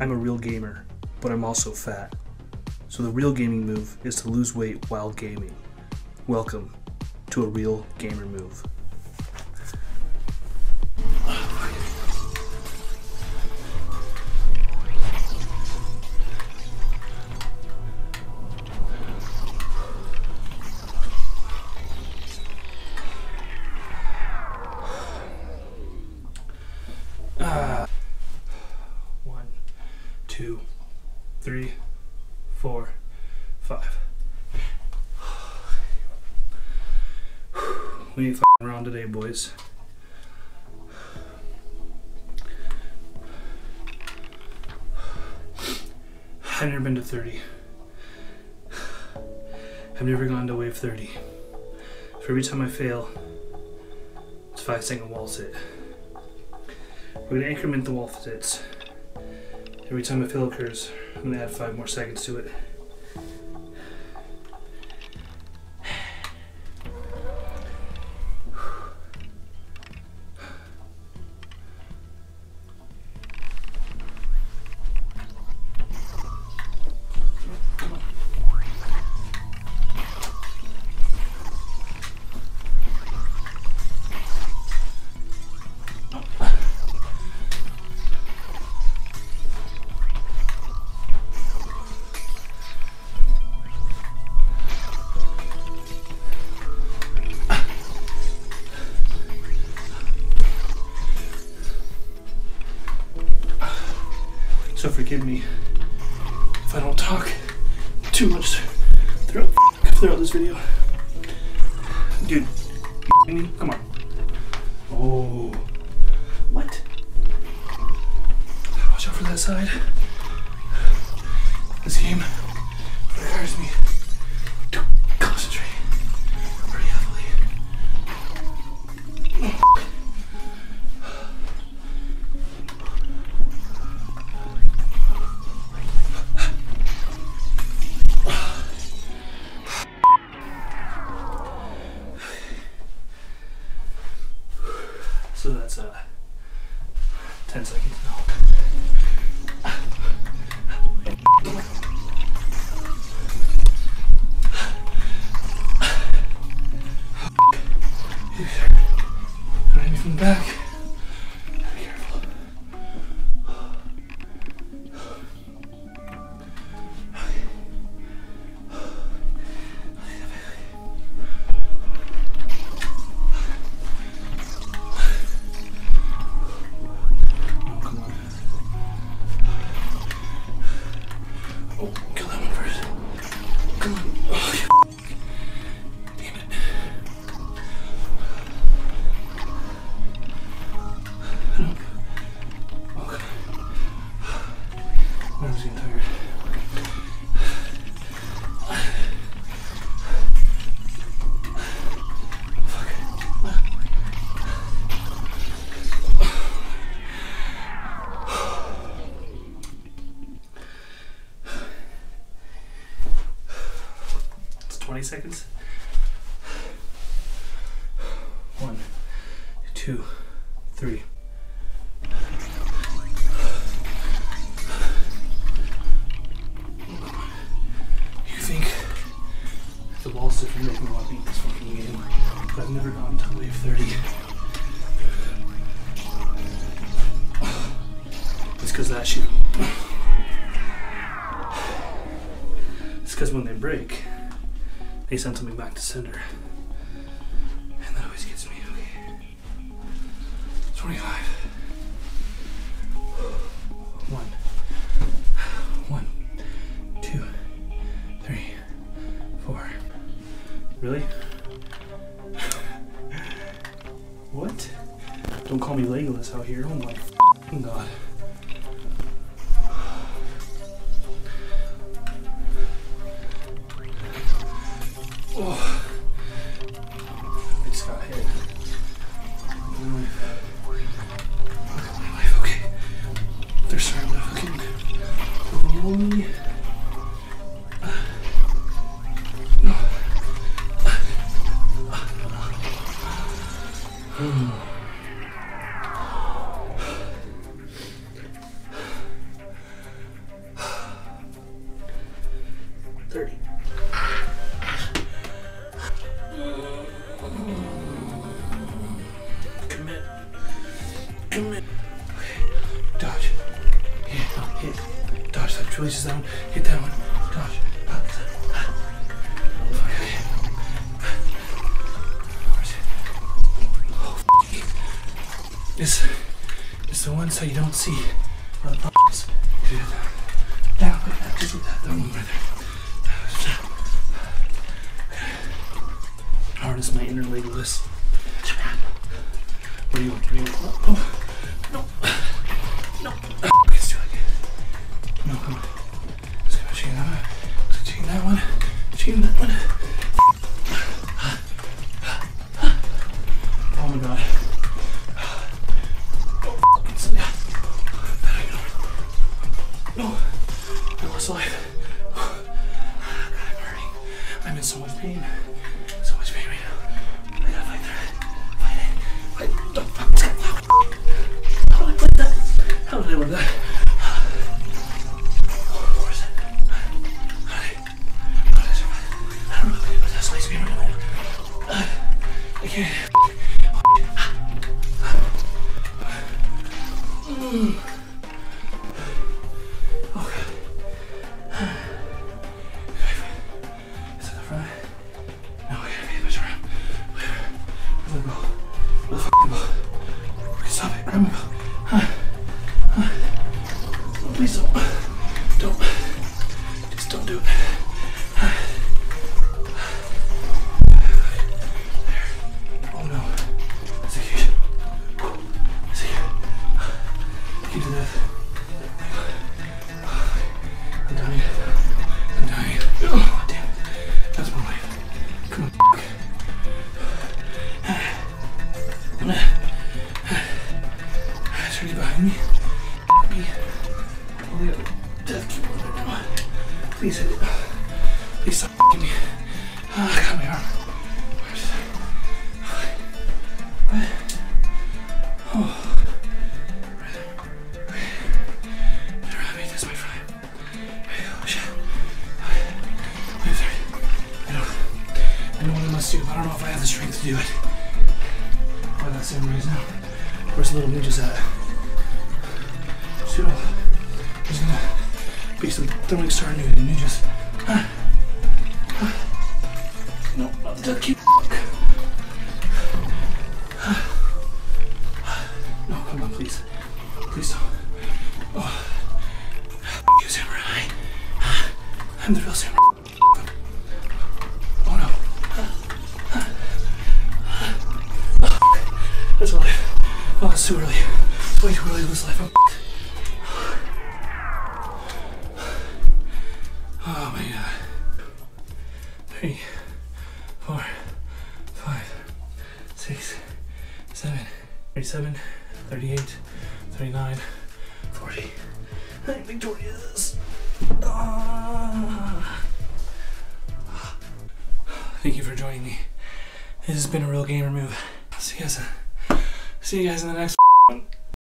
I'm a real gamer, but I'm also fat. So the real gaming move is to lose weight while gaming. Welcome to a real gamer move. Three, four, five. We ain't f***ing around today, boys. I've never been to 30. I've never gone to wave 30. For every time I fail, it's five second wall sit. We're gonna increment the wall sits. Every time a fail occurs, I'm gonna add five more seconds to it. So forgive me if I don't talk too much throughout, throughout this video. Dude, me? Come on. Oh. What? Watch out for that side. This game requires me So that's uh, 10 seconds now. Getting tired. It's 20 seconds. One, two, three. The wall sit can make me want to beat this fucking game, but I've never gotten to wave 30. It's because that shoe. It's because when they break, they send something back to center. And that always gets me. Okay. 25. Really? what? Don't call me Legolas out here. Oh my god. Thirty. Commit. Commit. Okay. Dodge. Hit. Hit. Dodge that Julius is down. Hit that one. Dodge. It's, it's the ones that you don't see. Where the fuck is. Down, at. Just that. That one right there. Hardest my inner leg list. Do you want? You? Oh, life. I'm hurting. I'm in so much pain. Don't do know I don't know if I have the strength to do it. Why that samurai's now? Where's the little ninjas at? Pseudo. There's gonna be some throwing star new ninjas. Ah. Ah. No, not the death keep. No, come on, please. Please don't. Oh. You samurai. I'm the real samurai. My life. Oh, it's too early. It's way too early this life. I'm Oh my god. Three, four, five, six, seven, 37, 38, 39, 40. I'm victorious. Ah. Thank you for joining me. This has been a real gamer move. See you guys. See you guys in the next one.